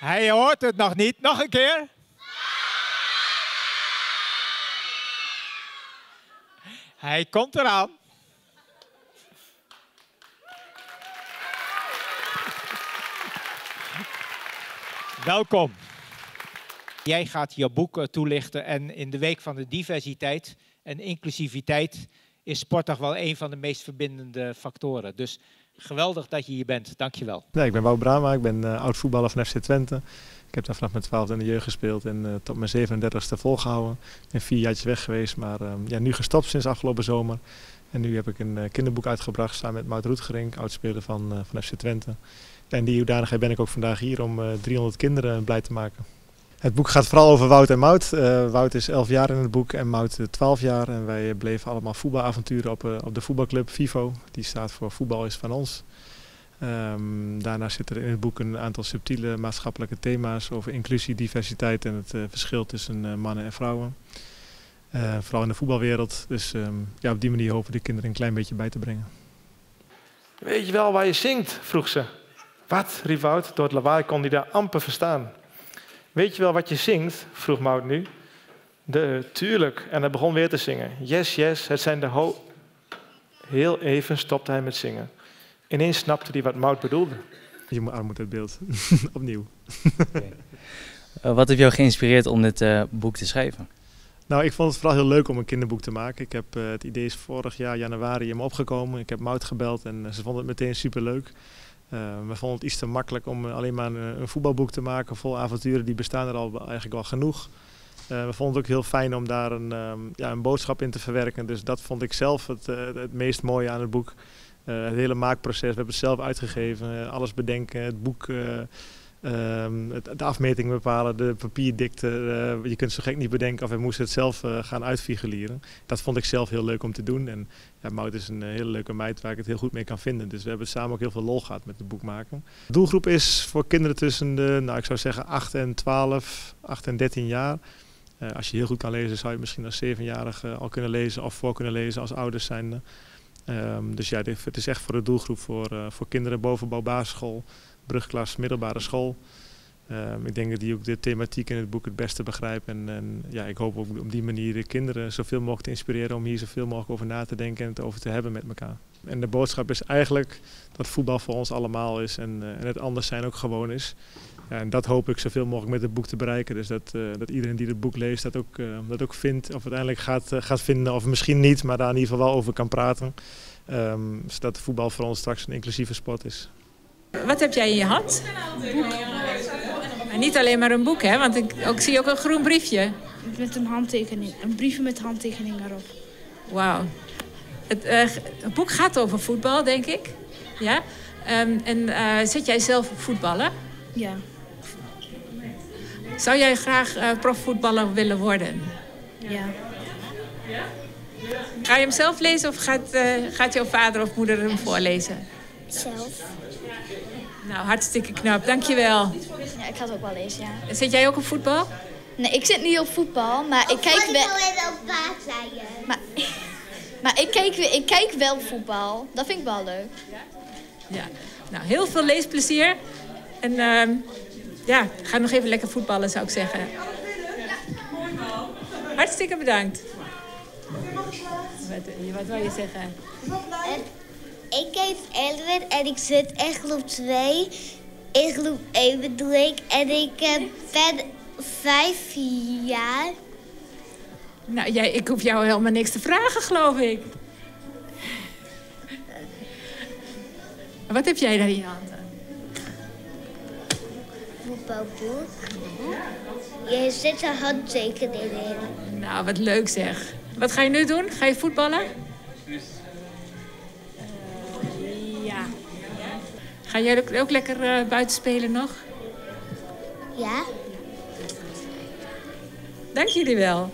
Hij hoort het nog niet. Nog een keer. Hij komt eraan. Welkom. Jij gaat je boek toelichten en in de week van de diversiteit en inclusiviteit is sport toch wel een van de meest verbindende factoren. Dus geweldig dat je hier bent. Dankjewel. Nee, ik ben Wouter Brama, ik ben uh, oud voetballer van FC Twente. Ik heb daar vanaf mijn 12 in de jeugd gespeeld en uh, tot mijn 37ste volgehouden. Ben vier jaartjes weg geweest, maar uh, ja, nu gestopt sinds afgelopen zomer. En nu heb ik een kinderboek uitgebracht samen met Maud Roetgerink, oudspeler van, van FC Twente. En die hoedanigheid ben ik ook vandaag hier om 300 kinderen blij te maken. Het boek gaat vooral over Wout en Mout. Uh, Wout is 11 jaar in het boek en Mout 12 jaar. En wij bleven allemaal voetbalavonturen op, uh, op de voetbalclub Vivo. Die staat voor Voetbal is van ons. Um, daarna zit er in het boek een aantal subtiele maatschappelijke thema's over inclusie, diversiteit en het verschil tussen mannen en vrouwen. vooral in de voetbalwereld. Dus um, ja, op die manier hopen we de kinderen een klein beetje bij te brengen. Weet je wel waar je zingt? vroeg ze. Wat? riep Wout. Door het lawaai kon hij daar amper verstaan. Weet je wel wat je zingt? vroeg Mout nu. De, tuurlijk. En hij begon weer te zingen. Yes, yes, het zijn de ho... Heel even stopte hij met zingen. Ineens snapte hij wat Mout bedoelde. Je arm moet het beeld. Opnieuw. Okay. Uh, wat heb jou geïnspireerd om dit uh, boek te schrijven? Nou, ik vond het vooral heel leuk om een kinderboek te maken. Ik heb, uh, het idee is vorig jaar januari in me opgekomen. Ik heb Mout gebeld en ze vonden het meteen superleuk. Uh, we vonden het iets te makkelijk om alleen maar een, een, voetbalboek te maken vol avonturen. Die bestaan er al eigenlijk al genoeg. We vonden het ook heel fijn om daar een, um, ja, een boodschap in te verwerken. Dus dat vond ik zelf het, het meest mooie aan het boek. het hele maakproces, we hebben het zelf uitgegeven. alles bedenken, het boek Het, de afmeting bepalen, de papierdikte. Uh, je kunt zo gek niet bedenken of we moesten het zelf uh, gaan uitfigureren. Dat vond ik zelf heel leuk om te doen. En ja, Maud is een uh, hele leuke meid waar ik het heel goed mee kan vinden. Dus we hebben samen ook heel veel lol gehad met het boek maken. De doelgroep is voor kinderen tussen de, nou ik zou zeggen 8 en 12, 8 en 13 jaar. als je heel goed kan lezen zou je misschien als zevenjarige al kunnen lezen of voor kunnen lezen als ouders zijnde. Um, dus ja, het is echt voor de doelgroep voor, voor kinderen bovenbouw basisschool brugklas middelbare school. Um, ik denk dat die ook de thematiek in het boek het beste begrijpen. En, en ja, ik hoop ook op die manier de kinderen zoveel mogelijk te inspireren om hier zoveel mogelijk over na te denken en het over te hebben met elkaar. En de boodschap is eigenlijk dat voetbal voor ons allemaal is en, uh, en het anders zijn ook gewoon is. Ja, en dat hoop ik zoveel mogelijk met het boek te bereiken. Dus dat, uh, dat iedereen die het boek leest dat ook, uh, dat ook vindt, of uiteindelijk gaat, gaat vinden, of misschien niet, maar daar in ieder geval wel over kan praten. Um, zodat voetbal voor ons straks een inclusieve sport is. Wat heb jij in je hand? Maar niet alleen maar een boek, hè? Want ik ook, zie ook een groen briefje. Met een handtekening. Een briefje met handtekening erop. Wauw. Het, uh, het, boek gaat over voetbal, denk ik. Ja? Um, en uh, zit jij zelf voetballen? Ja. Zou jij graag uh, profvoetballer willen worden? Ja. Ga je hem zelf lezen of gaat, gaat jouw vader of moeder hem voorlezen? Zelf. Nou, hartstikke knap. Dankjewel. Ja, ik ga het ook wel lezen, ja. Zit jij ook op voetbal? Nee, ik zit niet op voetbal, maar ik kijk wel... Maar, maar ik, kijk, ik kijk wel voetbal. Dat vind ik wel leuk. Ja. Nou, heel veel leesplezier. En uh, ja, ga nog even lekker voetballen, zou ik zeggen. Hartstikke bedankt. Wat, wat wil je zeggen? Ik heet Edwin en ik zit in groep 2. In groep 1 bedoel ik. En ik uh, ben vijf jaar. Nou, jij, ik hoef jou helemaal niks te vragen, geloof ik. Wat heb jij daar in je handen? Voetbalboek. Je zit een handtekening in. Nou, wat leuk zeg. Wat ga je nu doen? Ga je voetballen? Ga jij ook, ook lekker uh, buiten spelen nog? Ja. Dank jullie wel.